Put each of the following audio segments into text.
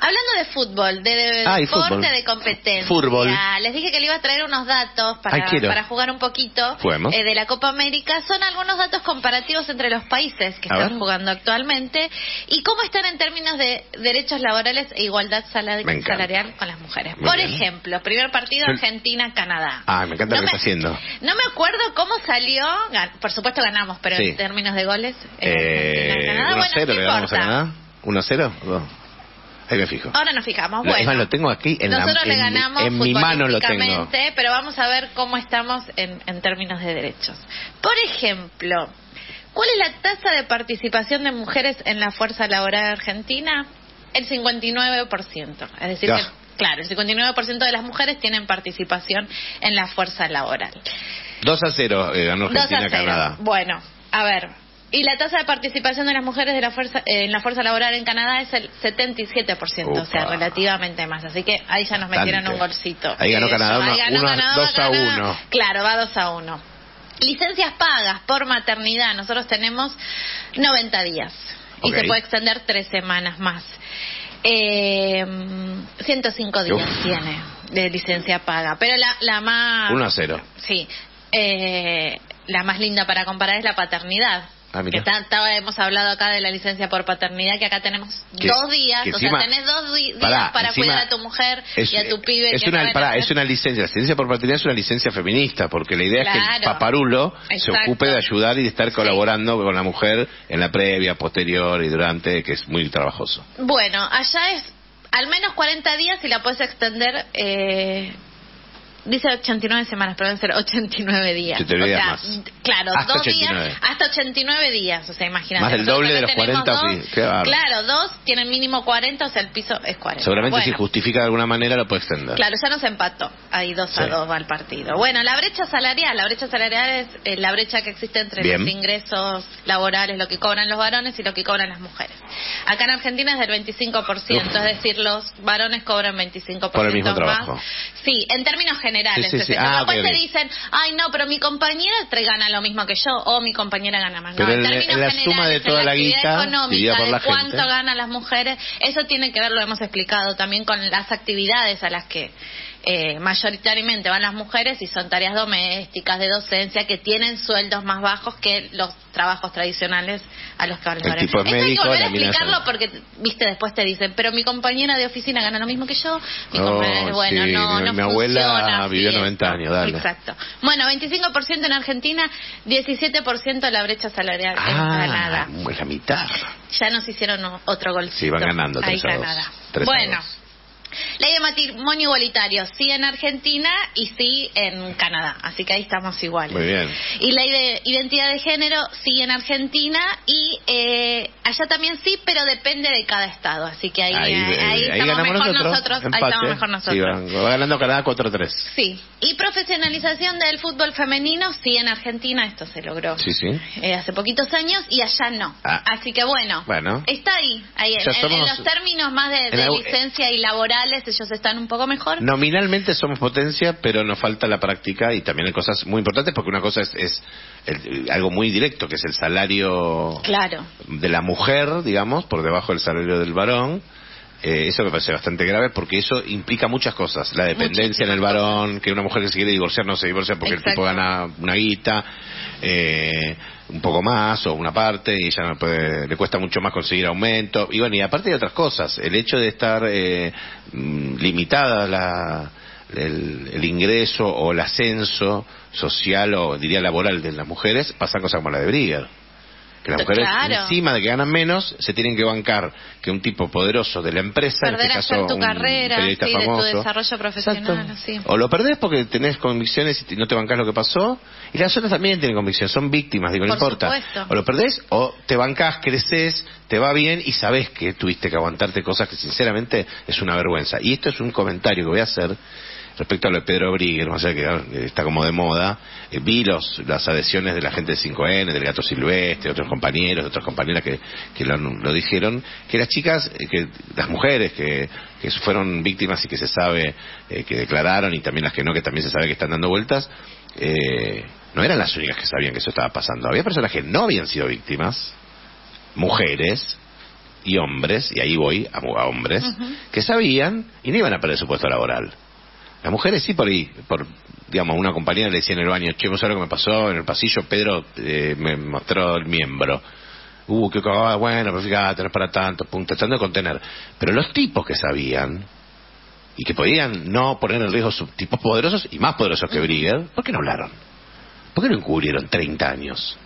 Hablando de fútbol, de, de Ah, deporte, fútbol. de competencia. Fútbol. Les dije que le iba a traer unos datos para, Ay, quiero. para jugar un poquito eh, de la Copa América. Son algunos datos comparativos entre los países que A están ver. jugando actualmente y cómo están en términos de derechos laborales e igualdad sala- Me encanta. salarial con las mujeres. Muy Por bien. ejemplo, primer partido Argentina-Canadá. Ah, me encanta No lo que está haciendo. No me acuerdo cómo salió. Por supuesto ganamos, pero Sí. en términos de goles. eh, Eh, Argentina-Canadá, 1-0 bueno, no le ganamos a importa. Canadá. ¿1-0? Dos. Ahí me fijo. Ahora nos fijamos. Bueno, lo tengo aquí en la- nosotros le en ganamos en mi mano lo tengo. futbolísticamente, pero vamos a ver cómo estamos en, en términos de derechos. Por ejemplo, ¿cuál es la tasa de participación de mujeres en la fuerza laboral argentina? El 59%. Es decir, que, claro, el 59% de las mujeres tienen participación en la fuerza laboral. 2 a 0 eh, ganó 2 a Argentina 0. Canadá. Bueno, a ver. Y la tasa de participación de las mujeres de la fuerza, eh, en la fuerza laboral en Canadá es el 77%, o sea, relativamente más. Así que ahí ya nos metieron Bastante. un golcito. Ahí ganó Canadá, ahí uno- ganó uno- Canadá, dos a Canadá. uno. Claro, va 2 a 1. Licencias pagas por maternidad, nosotros tenemos 90 días y Ok. se puede extender tres semanas más. Eh, 105 días Uf. tiene de licencia paga, pero la, la más... 1 a 0. Sí. Eh, la más linda para comparar es la paternidad. Ah, que ta- ta- hemos hablado acá de la licencia por paternidad, que acá tenemos Que- dos días, o encima- sea, tenés dos días Pará, para cuidar a tu mujer Es, y a tu pibe. es que una, pará, es una licencia. La licencia por paternidad es una licencia feminista, porque la idea es que el Claro. paparulo se Exacto. ocupe de ayudar y de estar Sí. colaborando con la mujer en la previa, posterior y durante, que es muy trabajoso. Bueno, allá es al menos 40 días y la puedes extender. Eh, Dice 89 semanas, pero deben ser 89 días. 89 o sea, más. Claro, Hasta dos 89. días, hasta 89 días, o sea, imagínate. Más del doble de los tenemos 40, dos, sí. Claro, dos tienen mínimo 40, o sea, el piso es 40. Seguramente si justifica de alguna manera lo puede extender. Claro, ya nos empató. Ahí 2 a. 2 va el partido. Bueno, la brecha salarial. La brecha salarial es eh, la brecha que existe entre Bien. los ingresos laborales, lo que cobran los varones y lo que cobran las mujeres. Acá en Argentina es del 25%, Uf. es decir, los varones cobran 25% Por el mismo más. trabajo. Sí, en términos generales. Sí, sí, Ah, después te dicen, ay, no, pero mi compañera te gana lo mismo que yo, o mi compañera gana más. Pero no, en- términos en la suma generales, de en toda la guita, económica, por de cuánto gente. ganan las mujeres, eso tiene que ver, lo hemos explicado también con las actividades a las que eh, mayoritariamente van las mujeres y son tareas domésticas, de docencia, que tienen sueldos más bajos que los trabajos tradicionales a los que van los varones. Esto hay que médico, volver a explicarlo porque, viste, después te dicen, pero mi compañera de oficina gana lo mismo que yo. Mi No, compañera- bueno, sí, no, mi- no mi abuela vivió así 90 esto. años, dale. Exacto. Bueno, 25% en Argentina, 17% la brecha salarial en Ah, Canadá. es la mitad. Ya nos hicieron otro golcito. Sí, van ganando Ahí 3 a 2. Canadá. 3 a bueno. 2. Ley de matrimonio igualitario, sí en Argentina y sí en Canadá, así que ahí estamos iguales. Muy bien. Y ley de identidad de género, sí en Argentina y eh, allá también sí, pero depende de cada estado, así que ahí, eh, ahí estamos mejor nosotros. nosotros, ahí estamos mejor nosotros. Sí, va, va ganando Canadá 4-3. Sí, y profesionalización del fútbol femenino, sí en Argentina, esto se logró Sí, sí. eh, hace poquitos años y allá no. Ah. Así que bueno, Bueno. está ahí, ahí en, somos- los términos más de, licencia y laborales, ellos están un poco mejor. Nominalmente somos potencia, pero nos falta la práctica y también hay cosas muy importantes porque una cosa es, es el- algo muy directo, que es el salario Claro. de la mujer, digamos, por debajo del salario del varón. Eh, eso me parece bastante grave porque eso implica muchas cosas. La dependencia en el varón, que una mujer que se quiere divorciar no se divorcia porque Exacto. el tipo gana una guita, eh, un poco más o una parte y ella no puede, le cuesta mucho más conseguir aumento. Y bueno, y aparte de otras cosas, el hecho de estar eh, mm, limitada la, el, el ingreso o el ascenso social o diría laboral de las mujeres, pasan cosas como la de Brigger. Que las mujeres, Claro. encima de que ganan menos, se tienen que bancar que un tipo poderoso de la empresa, en Perder este hacer caso tu un carrera, periodista sí, de tu famoso. desarrollo profesional, sí. O lo perdés porque tenés convicciones y no te bancás lo que pasó. Y las otras también tienen convicciones, son víctimas, digo, no Por importa. supuesto. O lo perdés o te bancás, creces, te va bien y sabés que tuviste que aguantarte cosas que sinceramente es una vergüenza. Y esto es un comentario que voy a hacer respecto a lo de Pedro Brigger, o sea que está como de moda, eh, vi los, las adhesiones de la gente de 5N, del Gato Silvestre, de otros compañeros, de otras compañeras que, que lo, lo dijeron, que las chicas, eh, que las mujeres que, que fueron víctimas y que se sabe eh, que declararon y también las que no, que también se sabe que están dando vueltas, eh, no eran las únicas que sabían que eso estaba pasando. Había personas que no habían sido víctimas, mujeres, y hombres, y ahí voy a, a hombres, que sabían y no iban a perder su puesto laboral. Las mujeres sí por ahí, por, digamos, una compañera le decía en el baño, che, ¿vos sabés lo que me pasó? En el pasillo Pedro eh, me mostró el miembro. Uh, qué cagada, bueno, pero fíjate, no es para tanto, pum, tratando de contener. Pero los tipos que sabían, y que podían no poner en riesgo sus tipos poderosos y más poderosos que Brigger, ¿por qué no hablaron? ¿Por qué no encubrieron 30 años?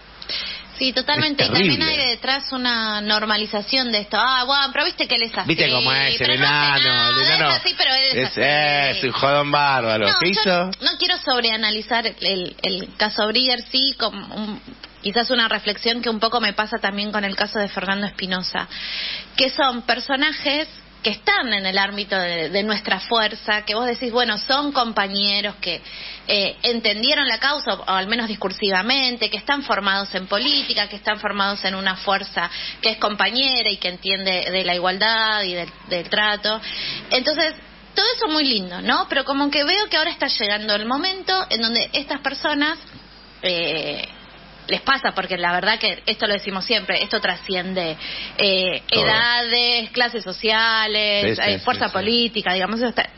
Sí, totalmente. Y también hay detrás una normalización de esto. Ah, bueno, pero viste que él es así. ¿Viste cómo es el no enano? nada, el enano Es así, pero él es, es, así. es un jodón bárbaro. No, ¿Qué hizo? No quiero sobreanalizar el, el caso Brigger, sí, como un- quizás una reflexión que un poco me pasa también con el caso de Fernando Espinosa, que son personajes que están en el ámbito de, nuestra fuerza, que vos decís, bueno, son compañeros que eh, entendieron la causa, o al menos discursivamente, que están formados en política, que están formados en una fuerza que es compañera y que entiende de la igualdad y del, del trato. Entonces, todo eso muy lindo, ¿no? Pero como que veo que ahora está llegando el momento en donde estas personas eh, les pasa, porque la verdad que esto lo decimos siempre, esto trasciende eh, edades, clases sociales, Sí, sí, eh, fuerza sí, política, digamos, está-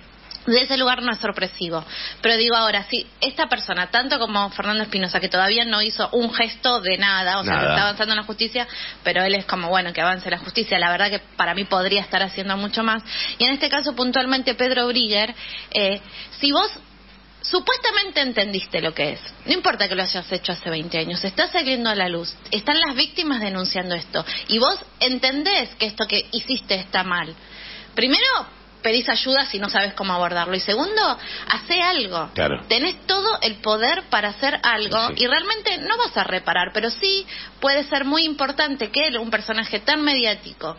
de ese lugar no es sorpresivo. Pero digo ahora, si esta persona, tanto como Fernando Espinosa, que todavía no hizo un gesto de nada, o sea, que está avanzando en la justicia, pero él es como, bueno, que avance la justicia, la verdad que para mí podría estar haciendo mucho más. Y en este caso, puntualmente, Pedro Brigger, eh, si vos supuestamente entendiste lo que es. No importa que lo hayas hecho hace 20 años, está saliendo a la luz. Están las víctimas denunciando esto. Y vos entendés que esto que hiciste está mal. Primero, pedís ayuda si no sabes cómo abordarlo. Y segundo, hace algo. Claro. Tenés todo el poder para hacer algo Sí. y realmente no vas a reparar, pero sí puede ser muy importante que él, un personaje tan mediático,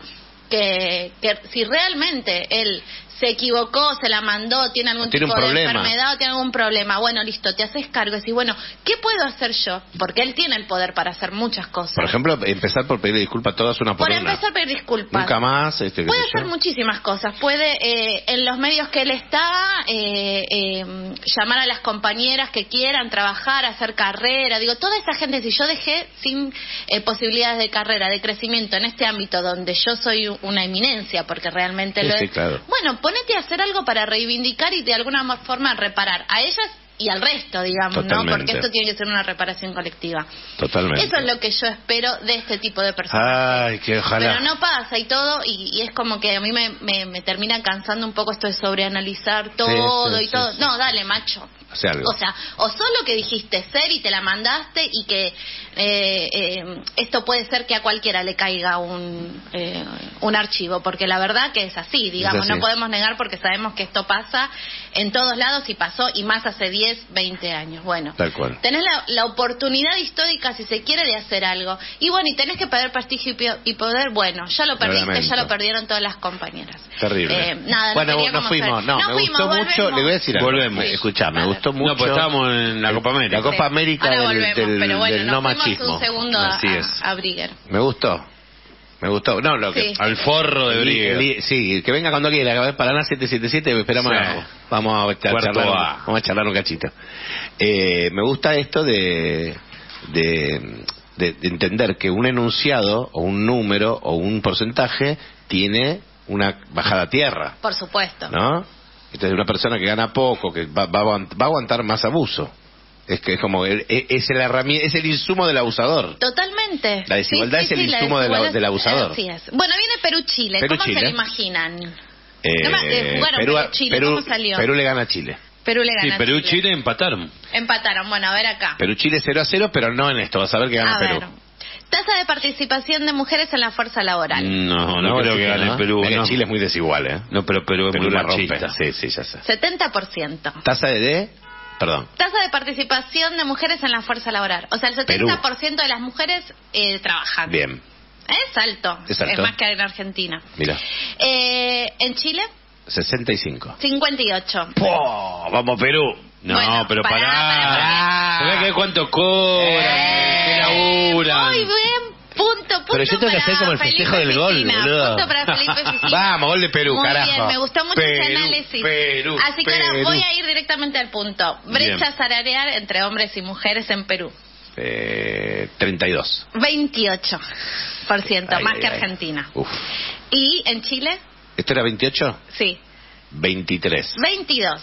que, que si realmente él se equivocó, se la mandó, tiene algún Tiene tipo de problema. enfermedad o tiene algún problema, bueno, listo, te haces cargo y decís, bueno, ¿qué puedo hacer yo? Porque él tiene el poder para hacer muchas cosas. Por ejemplo, empezar por pedirle disculpas a todas una por, Por una. empezar, pedir disculpas. Nunca más. Este, Puede yo. hacer muchísimas cosas. Puede, eh, en los medios que él está, eh, eh, llamar a las compañeras que quieran trabajar, hacer carrera. Digo, toda esa gente, si yo dejé sin eh, posibilidades de carrera, de crecimiento en este ámbito donde yo soy una eminencia, porque realmente Sí, lo sí, es. claro. Bueno, ponete a hacer algo para reivindicar y de alguna forma reparar a ellas y al resto, digamos, ¿no? Porque esto tiene que ser una reparación colectiva. Totalmente. Eso es lo que yo espero de este tipo de personas. Ay, que ojalá. Pero no pasa y todo, y, y es como que a mí me, me, me termina cansando un poco esto de sobreanalizar todo sí, y sí, todo. No, dale, macho. Hace algo. O sea, o solo que dijiste ser y te la mandaste y que eh, eh, esto puede ser que a cualquiera le caiga un, eh, un archivo, porque la verdad que es así, digamos, así. no podemos negar porque sabemos que esto pasa en todos lados y pasó y más hace 10, 20 años. Bueno, Tal cual. tenés la, la oportunidad histórica, si se quiere, de hacer algo. Y bueno, y tenés que perder prestigio y, poder, bueno, ya lo perdiste, lamento. ya lo perdieron todas las compañeras. Terrible. Eh, nada, no bueno, como fuimos. No, me fuimos, gustó mucho. volvemos. Le voy a decir algo. Volvemos. Sí. Escuchá, me. Gustó mucho. No, pues estábamos en la Copa América. La Copa. América Ahora del, volvemos, del- pero bueno, del nos no machismo. un segundo a, Así es. a, a Brigger. Me gustó. Me gustó. No, lo que. Sí. Al forro de Brigger. sí, que venga cuando quiera. A ver, Paraná 777, esperamos. Sí. Vamos a, charlar, A. vamos a charlar un cachito. Eh, me gusta esto de, de, de- de entender que un enunciado, o un número, o un porcentaje, tiene una bajada a tierra. Por supuesto. ¿No? Entonces, una persona que gana poco, que va, va va a aguantar más abuso. Es que es como. el- es, es el herramienta, es el insumo del abusador. Totalmente. La desigualdad es el la insumo de la- desigualdad- del abusador. Así es. Bueno, viene Perú-Chile. ¿Cómo se Perú-Chile. lo imaginan? Eh, No me- eh, jugaron Perú, Perú-Chile, Perú- ¿cómo salió? Perú le gana a Chile. Perú le Sí, gana a Perú Chile. Chile empataron. Empataron. Bueno, a ver acá. Perú-Chile 0 a 0, pero no en esto. Vas a ver que gana a Perú. ver. Tasa de participación de mujeres en la fuerza laboral. No, no, creo que gane ¿no? Perú. No. Chile es muy desigual, ¿eh? No, pero Perú es Perú muy la rompe. machista. Sí, sí, ya sé. 70%. Tasa de D, perdón. Tasa de participación de mujeres en la fuerza laboral. O sea, el 70% de las mujeres eh, trabajan. Bien, Es alto. Es alto. más que en Argentina. mira. Eh, en Chile, 65. 58. ¡Po! Vamos Perú. No, Bueno, pero pará, pará. ver cuánto cobran, qué laburan. Muy bien. Punto, punto Pero yo tengo que hacer como el Felipe festejo del gol, boludo. Punto para Felipe. Vamos, gol de Perú, Muy carajo. bien, me gustó mucho ese Perú, análisis. Perú, Así que ahora Perú. voy a ir directamente al punto. Brecha Bien. salarial entre hombres y mujeres en Perú. Eh, 32. 28. Ay, más ay, que ay. Argentina. Uf. ¿Y en Chile? ¿Esto era 28? Sí, 23. 22.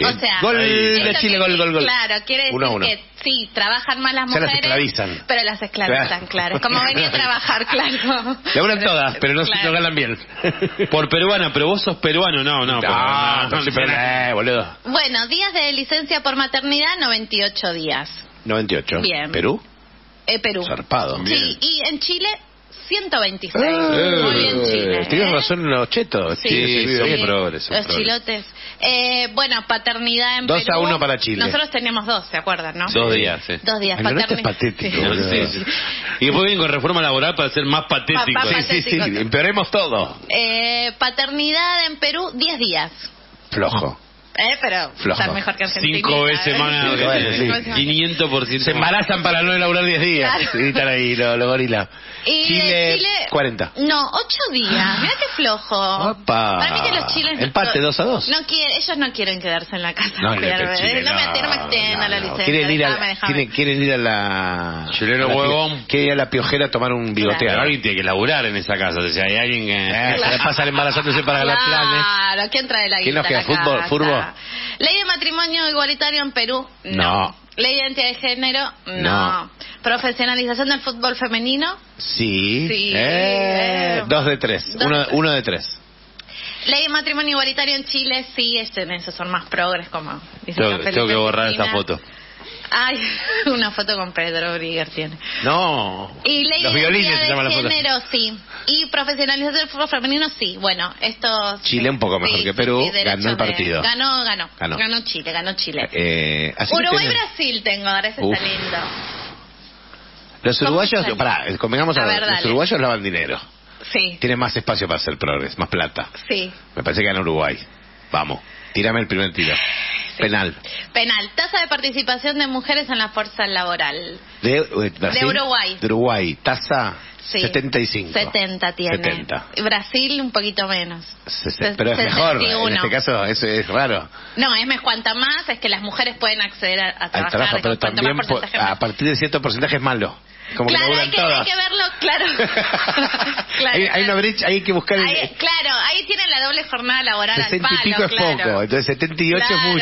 Bien. O sea, Gol de Chile, gol, gol, gol. Claro, quiere decir Uno a uno. que sí, trabajan más las Se las mujeres. esclavizan. Pero las esclavizan, Claro. Es como venir a trabajar, claro. Laburan todas, pero no, Claro. no ganan bien. Por peruana, pero vos sos peruano, no, no. por- No, no, sí, pero, eh, boludo. Bueno, días de licencia por maternidad, 98 días. 98. Bien. ¿Perú? Eh, Perú. Zarpado. Sí, y en Chile, 126. Eh, Muy bien, Chile. Tienes ¿eh? razón en los chetos. Sí, sí, son son Los chilotes. Eh, bueno, paternidad en Dos a Perú. uno para Chile. Nosotros teníamos dos, ¿se acuerdan, no? Dos días, sí. Dos días. No, no, paternidad. patético, Sí. Sí, sí. Y después vienen con reforma laboral para ser más patético. Pa- pa- Sí, sí, sí. Patético. Empeoremos todo. Eh, paternidad en Perú, 10 días. Flojo. Eh, pero Flojo. está mejor que Argentina. Cinco veces veces, sí. 500%. Se embarazan para no elaborar 10 días. Claro. Sí, están ahí los los gorilas. Y Chile, de Chile 40. No, 8 días. Mira qué flojo. Opa. Para mí que los chiles Empate, dos a dos. No quiere, ellos no quieren quedarse en la casa. No, cuidar el bebés. Chile, no, me, no me extienda no, la licencia. Quieren ir, a, déjame, déjame. quieren, quieren ir a la... Chileno huevón. Quieren ir a la piojera a tomar un bigoteo. Pero alguien tiene que laburar en esa casa. O sea, hay alguien que. Eh, se la embarazándose para ganar planes. Claro, ¿quién trae la ¿Quién guita nos queda? ¿Fútbol? casa? Ley de matrimonio igualitario en Perú, no. No. Ley de identidad de género, no. No. Profesionalización del fútbol femenino, Sí. Sí, Eh, eh. dos de tres. Dos uno, de tres. uno de tres. Ley de matrimonio igualitario en Chile, sí, este, en eso son más progres, como dice Tengo, tengo que borrar esa foto. Ay, una foto con Pedro Brigger tiene. No. Y Los violines se llama la foto. género, sí. Y profesionalización del fútbol femenino, sí. Bueno, esto... Chile sí, un poco mejor sí, que Perú, sí, ganó el de- partido. Ganó, ganó, Ganó. ganó. Chile, ganó Chile. Eh, tiene- Uruguay-Brasil tengo, ahora ese está lindo. Los ¿Cómo uruguayos, pará, convengamos A a ver, los dale. uruguayos lavan dinero. Sí, Tienen más espacio para hacer progres, más plata. sí. Me parece que gana Uruguay. Vamos, tírame el primer tiro. Penal. Penal. Tasa de participación de mujeres en la fuerza laboral. De, eh, Brasil, Uruguay. De Uruguay, tasa Sí. 75. 70 tiene. 70. Y Brasil un poquito menos. Sese- Pero es mejor, en 61. este caso eso es raro. No, es más, cuanta más es que las mujeres pueden acceder a, a Al trabajar. trabajo, pero también po- a partir de cierto porcentaje es malo. Como claro, que hay que, hay todas. que verlo, claro. Claro, hay, una brecha, hay que buscar el- claro, ahí tienen la doble jornada laboral 60 al y palo, pico es claro. poco, entonces 78 Claro, es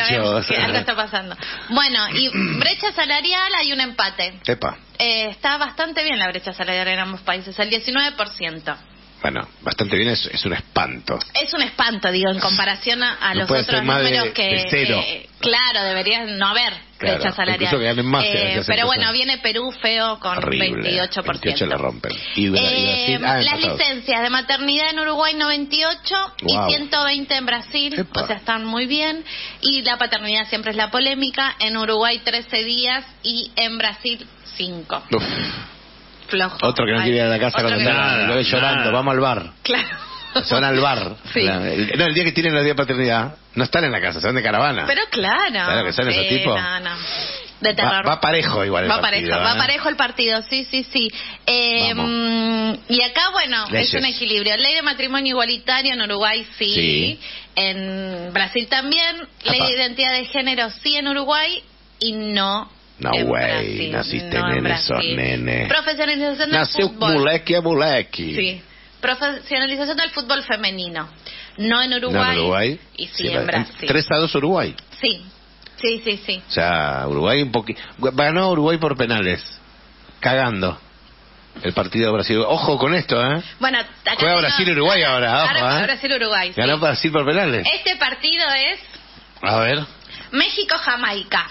mucho. algo está pasando. Bueno, y brecha salarial hay un empate. Epa, Eh, está bastante bien la brecha salarial en ambos países, el 19%. bueno, bastante bien, es, es un espanto. Es un espanto, digo, en comparación a, a No los otros de- números que... de cero. eh, claro, debería no haber Claro, brecha salarial. incluso que ganen más, Eh, pero cosas. bueno, viene Perú feo con Horrible. 28%. 28 la rompen. Y, Eh, Brasil, ah, las empatados. licencias de maternidad en Uruguay 98 Guau. y 120 en Brasil, Epa. o sea, están muy bien. Y la paternidad siempre es la polémica. En Uruguay 13 días y en Brasil 5. Uf, Flojo. otro que no quiere ir a la casa con no- lo ve llorando, nada. vamos al bar. Claro. Se van al bar. Sí. La- el, no, el día que tienen los días de paternidad, no están en la casa, se van de caravana. Pero claro. ¿Sabes lo que son esos tipos? No, no. De va, terror. va parejo igual el Va partido, parejo, va ¿eh? parejo el partido, sí, sí, sí. Eh, y acá, bueno, Leyes. es un equilibrio. Ley de matrimonio igualitario en Uruguay, sí. Sí. En Brasil también. Ley de identidad de género, sí, en Uruguay. Y no. No Brasil, naciste no en nene, sos nene. Profesionalización del fútbol. moleque a moleque. Sí. Profesionalización del fútbol femenino. No en Uruguay. No, en Uruguay. Y sí, Sí, en Brasil. 3 a 2 Uruguay. Sí. Sí, sí, sí. O sea, Uruguay un poquito... Ganó Uruguay por penales. Cagando. El partido de Brasil. Ojo con esto, ¿eh? Bueno, acá Juega Brasil-Uruguay ahora, ojo, Ahora ¿eh? Brasil-Uruguay. sí. Ganó Brasil por penales. Este partido es A ver. México-Jamaica.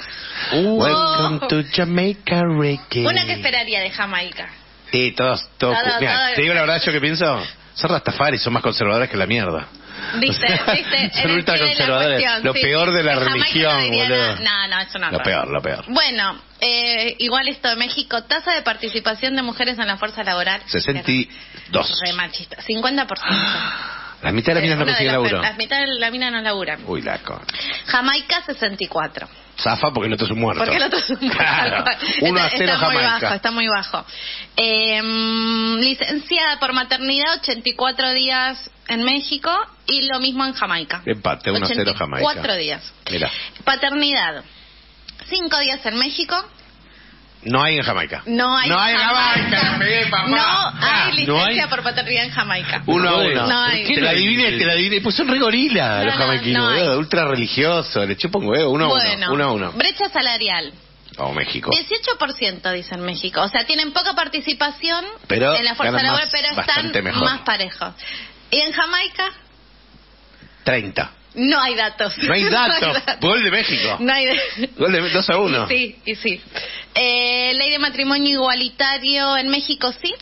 Welcome to Jamaica, Ricky. Una que esperaría de Jamaica. Sí, todos, todos. Te digo la verdad, yo que pienso, son Rastafari, son más conservadores que la mierda. ¿Viste? ¿Viste? Son En el ultra pie de la conservadores. cuestión, Lo sí. peor de la religión, no boludo. No, no, es una Lo peor, lo peor. Bueno, eh, igual esto de México, tasa de participación de mujeres en la fuerza laboral. 62. Re machista. 50%. La mitad de las minas no Una de consiguen las- laburo. La mitad de la mina no laburan. Uy, la con. Jamaica 64. Zafa porque el otro es un muerto. Porque el otro es un Claro. Está- 1 a 0 está muy Jamaica. bajo, está muy bajo. Eh, licenciada por maternidad, 84 días en México y lo mismo en Jamaica. Empate, 1 a 0 Jamaica. 4 días. Mira. Paternidad, 5 días en México No hay en Jamaica. No hay, No hay en Jamaica, papá. No hay no licencia hay. por paternidad en Jamaica. Uno a uno. No hay. Te la adiviné, te la adiviné. Pues son re gorila No, los no, jamaiquinos, no boludo, ultra religiosos. Le chupo un huevo. Uno a bueno, uno. Uno a uno. brecha salarial. O México. 18% dicen México. O sea, tienen poca participación Pero en la fuerza laboral, pero están mejor. más parejos. ¿Y en Jamaica? 30. No hay datos. No hay datos. Gol de México. No hay Gol de 2 a 1. Y sí, y sí. Eh, ley de matrimonio igualitario en México sí,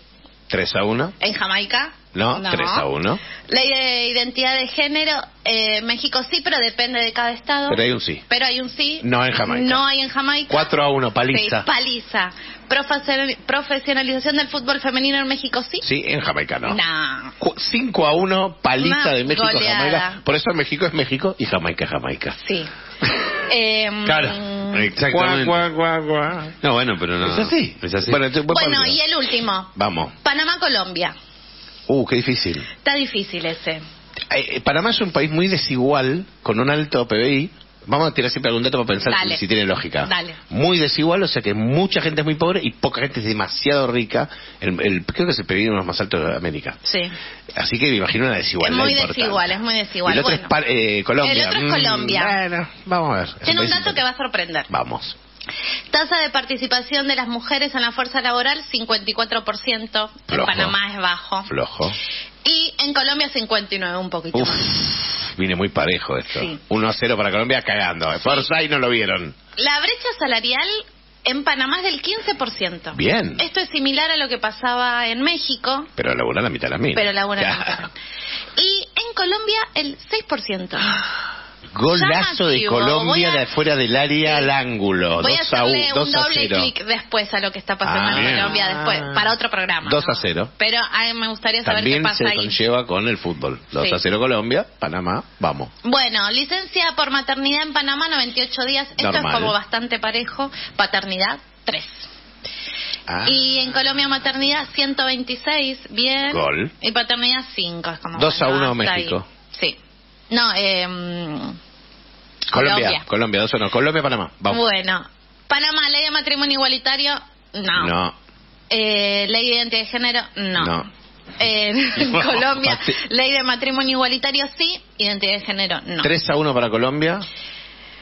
3 a 1. en Jamaica No, 3 a 1. Ley de identidad de género, eh, México sí, pero depende de cada estado. Pero hay un sí. Pero hay un sí. No en Jamaica. No hay en Jamaica. 4 a 1, paliza. Sí, paliza. Profesional- Profesionalización del fútbol femenino en México sí. Sí, en Jamaica no. No. 5 a 1, paliza Una de México a goleada. Jamaica. Por eso México es México y Jamaica es Jamaica. Sí. Em, Claro, exactamente. Guau, guau, guau, guau. No, bueno, pero no. ¿Es así? Es así. Bueno, Bueno, y el último. Vamos. Panamá-Colombia. Uh, qué difícil. Está difícil ese. Eh, Panamá es un país muy desigual, con un alto PBI. Vamos a tirar siempre algún dato para pensar Dale. si, tiene lógica. Dale. Muy desigual, o sea que mucha gente es muy pobre y poca gente es demasiado rica. El, el- creo que es el uno de los más altos de América. Sí. Así que me imagino una Es desigualdad muy importante. desigual, es muy desigual. el otro es eh, Colombia. El otro es Mm, Colombia. bueno, vamos a ver. Es tiene un dato que va a sorprender. Vamos. Tasa de participación de las mujeres en la fuerza laboral, 54%. En Flojo. Panamá es bajo. Flojo. Y en Colombia, 59, un poquito Uf, más. Viene muy parejo esto. Sí. 1 a 0 para Colombia cagando. Forza y no lo vieron. La brecha salarial en Panamá es del 15%. Bien. Esto es similar a lo que pasaba en México, Pero laburan la mitad de las minas. pero la buena Claro. Y en Colombia, el 6%. Golazo de. Colombia a- de afuera del área Sí. al ángulo. Voy a 2 a, hacerle 2 un a doble 0. clic después a lo que está pasando Ah. en Colombia después, para otro programa. 2 a ¿no? 0. Pero a mí me gustaría saber También qué pasa se ahí. conlleva con el fútbol. 2 Sí. a 0 Colombia, Panamá, vamos. Bueno, licencia por maternidad en Panamá, 98 días. Esto Normal. es como bastante parejo. Paternidad, 3. Ah. Y en Colombia maternidad 126, bien. Gol. Y paternidad 5, es como... 2 a bueno, 1 hasta México. ahí. No, eh, Colombia, Colombia. Colombia, 2 a 1. Colombia, Panamá, vamos. bueno. Panamá, ley de matrimonio igualitario, no. No. Eh, ley de identidad de género, no. No. Eh, Colombia, ley de matrimonio igualitario sí, identidad de género no. 3 a 1 para Colombia.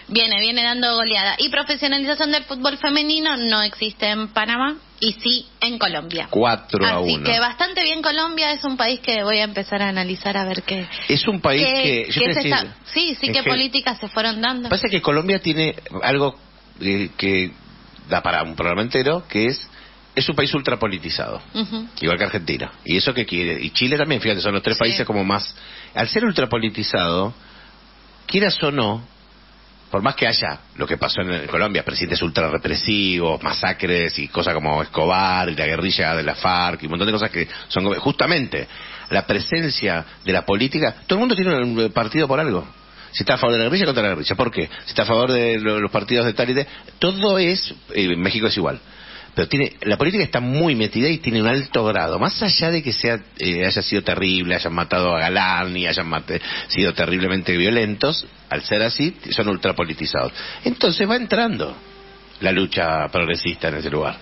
Viene, viene dando goleada. Y profesionalización del fútbol femenino no existe en Panamá y sí en Colombia. 4 a Así 1. que bastante bien Colombia, es un país que voy a empezar a analizar a ver qué... Es un país qué- que. Yo qué se está- sí, sí, qué que- políticas se fueron dando. Pasa que Colombia tiene algo eh, que da para un programa entero, que es. Es un país ultrapolitizado. Ujú. Igual que Argentina. ¿Y eso qué quiere? Y Chile también, fíjate, son los tres Sí. países como más... Al ser ultrapolitizado, quieras o no, por más que haya lo que pasó en Colombia, presidentes ultra represivos, masacres y cosas como Escobar y la guerrilla de la FARC y un montón de cosas que son justamente la presencia de la política, todo el mundo tiene un partido por algo. Si está a favor de la guerrilla, contra la guerrilla. ¿Por qué? Si está a favor de lo- los partidos de tal y de... Todo es... eh, México es igual. Pero tiene, la política está muy metida y tiene un alto grado. Más allá de que sea, eh, haya sido terrible, hayan matado a Galán y hayan mate- sido terriblemente violentos, al ser así, son ultrapolitizados. Entonces va entrando la lucha progresista en ese lugar.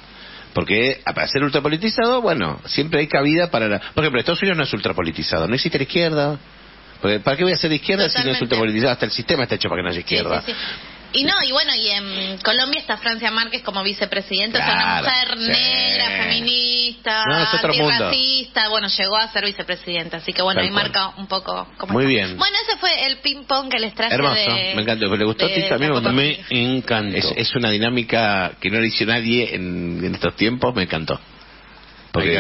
Porque para ser ultrapolitizado, bueno, siempre hay cabida para la... Por ejemplo, Estados Unidos no es ultrapolitizado, no existe la izquierda. Porque, ¿Para qué voy a ser de izquierda si no es ultrapolitizado? Hasta el sistema está hecho para que no haya Sí, izquierda. sí, sí. Y no, y bueno, y en Colombia está Francia Márquez como vicepresidenta, es una mujer sí. negra, feminista, No, bueno, llegó a ser vicepresidenta, así que bueno, Tal ahí cual. marca un poco cómo Muy está. bien. Bueno, ese fue el ping pong que les traje Hermoso, de- me encantó. ¿Le gustó a ti de también? Me encantó. Es, es una dinámica que no le hizo nadie en, en estos tiempos, me encantó. Porque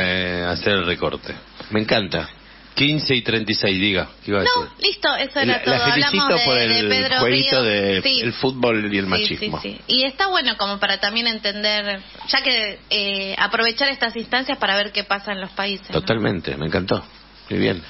hacer el recorte. me encanta. 15 y 36, diga. ¿Qué iba a No, decir? listo, eso era La, todo. la felicito Hablamos de, por de el Pedro jueguito Ríos. de Sí. el fútbol y el Sí, machismo. Sí, sí. Y está bueno como para también entender, ya que eh, aprovechar estas instancias para ver qué pasa en los países. ¿no? Totalmente, me encantó. Muy bien.